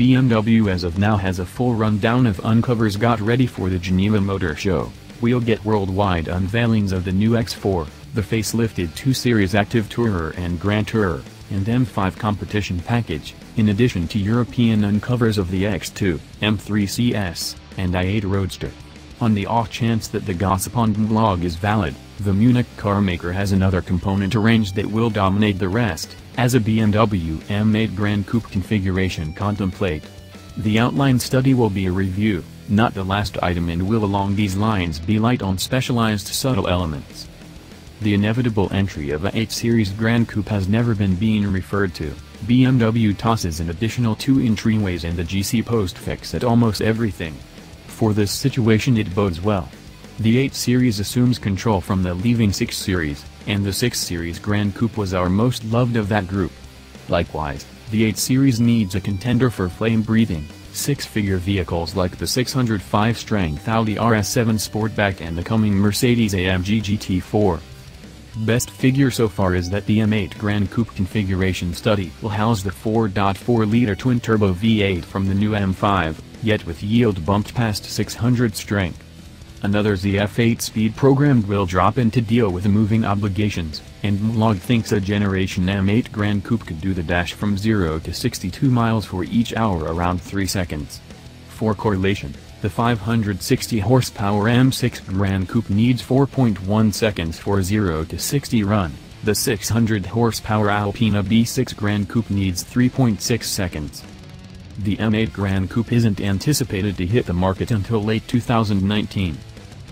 BMW as of now has a full rundown of uncovers got ready for the Geneva Motor Show. We'll get worldwide unveilings of the new X4, the facelifted 2 Series Active Tourer and Grand Tourer, and M5 competition package, in addition to European uncovers of the X2, M3 CS, and i8 Roadster. On the off chance that the gossip on blog is valid, the Munich carmaker has another component arranged that will dominate the rest, as a BMW M8 Gran Coupe configuration contemplate. The outline study will be a review, not the last item and will along these lines be light on specialized subtle elements. The inevitable entry of a 8 Series Gran Coupe has never been being referred to. BMW tosses an additional two entryways and the GC postfix at almost everything. For this situation it bodes well. The 8 Series assumes control from the leaving 6 Series, and the 6 Series Gran Coupe was our most loved of that group. Likewise, the 8 Series needs a contender for flame-breathing, six-figure vehicles like the 605-strength Audi RS7 Sportback and the coming Mercedes-AMG GT4. Best figure so far is that the M8 Gran Coupe configuration study will house the 4.4-liter twin-turbo V8 from the new M5, yet with yield bumped past 600 strength. Another ZF8 speed programmed will drop in to deal with the moving obligations, and Mlog thinks a Generation M8 Gran Coupe could do the dash from 0 to 62 miles for each hour around 3 seconds. For correlation, the 560 horsepower M6 Gran Coupe needs 4.1 seconds for 0 to 60 run, the 600 horsepower Alpina B6 Gran Coupe needs 3.6 seconds. The M8 Gran Coupe isn't anticipated to hit the market until late 2019.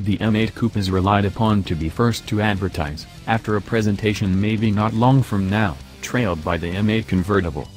The M8 Coupe is relied upon to be first to advertise, after a presentation maybe not long from now, trailed by the M8 convertible.